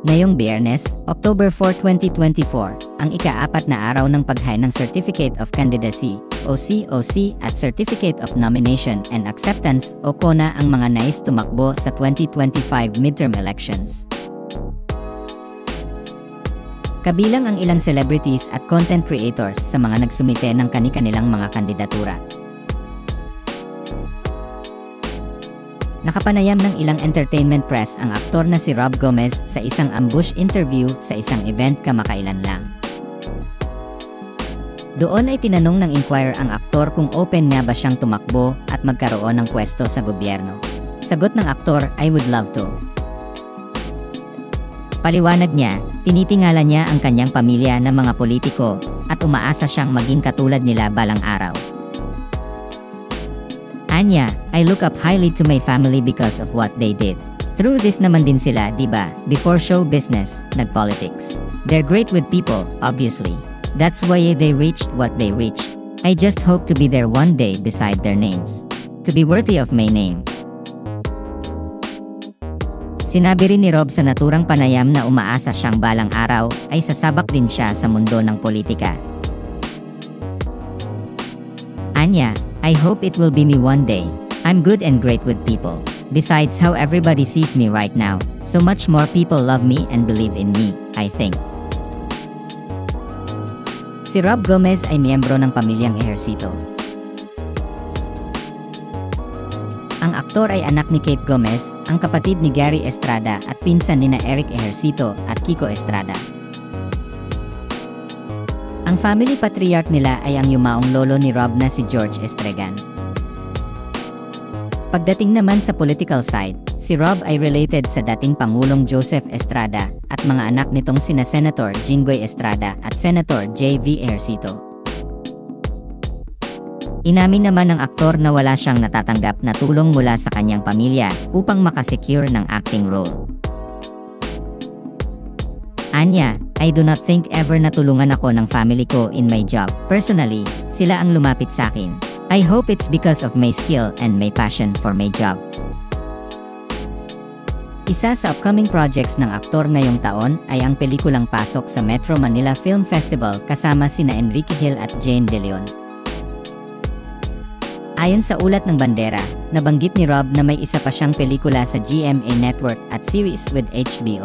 Ngayong Biyernes, October 4, 2024, ang ika-apat na araw ng paghay ng Certificate of Candidacy o COC at Certificate of Nomination and Acceptance o CONA ang mga nais tumakbo sa 2025 midterm elections. Kabilang ang ilang celebrities at content creators sa mga nagsumite ng kani-kanilang mga kandidatura. Nakapanayam ng ilang entertainment press ang aktor na si Rob Gomez sa isang ambush interview sa isang event kamakailan lang. Doon ay tinanong ng Inquirer ang aktor kung open nga ba siyang tumakbo at magkaroon ng pwesto sa gobyerno. Sagot ng aktor, I would love to. Paliwanag niya, tinitingala niya ang kanyang pamilya ng mga politiko at umaasa siyang maging katulad nila balang araw. Anya, I look up highly to my family because of what they did. Through this naman din sila, di ba? Before show business, nagpolitics. They're great with people, obviously. That's why they reached what they reached. I just hope to be there one day beside their names. To be worthy of my name. Sinabi rin ni Rob sa naturang panayam na umaasa siyang balang araw ay sasabak din siya sa mundo ng politika. Anya, I hope it will be me one day. I'm good and great with people. Besides how everybody sees me right now, so much more people love me and believe in me, I think. Si Rob Gomez ay miyembro ng pamilyang Ejercito. Ang aktor ay anak ni Kate Gomez, ang kapatid ni Gary Estrada at pinsan ni na Eric Ejercito at Kiko Estrada. Ang family patriarch nila ay ang yumaong lolo ni Rob na si George Estregan. Pagdating naman sa political side, si Rob ay related sa dating Pangulong Joseph Estrada at mga anak nitong sina Senator Jinggoy Estrada at Senator J.V. Ejercito. Inamin naman ng aktor na wala siyang natatanggap na tulong mula sa kanyang pamilya upang makasecure ng acting role. Anya, I do not think ever natulungan ako ng family ko in my job. Personally, sila ang lumapit sa akin. I hope it's because of my skill and my passion for my job. Isa sa upcoming projects ng aktor ngayong taon ay ang pelikulang Pasok sa Metro Manila Film Festival kasama sina Enrique Hill at Jane De Leon. Ayon sa ulat ng bandera, nabanggit ni Rob na may isa pa siyang pelikula sa GMA Network at series with HBO.